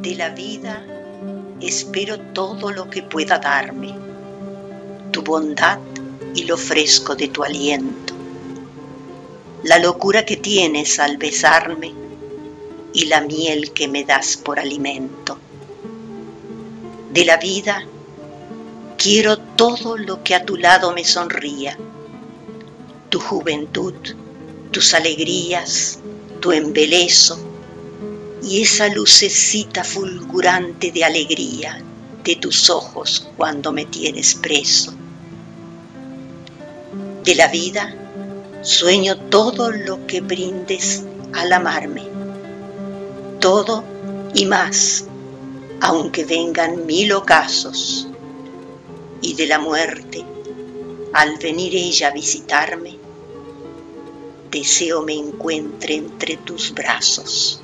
De la vida espero todo lo que pueda darme, tu bondad y lo fresco de tu aliento, la locura que tienes al besarme y la miel que me das por alimento. De la vida quiero todo lo que a tu lado me sonría, tu juventud, tus alegrías, tu embeleso y esa lucecita fulgurante de alegría de tus ojos cuando me tienes preso. De la vida sueño todo lo que brindes al amarme, todo y más, aunque vengan mil ocasos, y de la muerte, al venir ella a visitarme, deseo me encuentre entre tus brazos.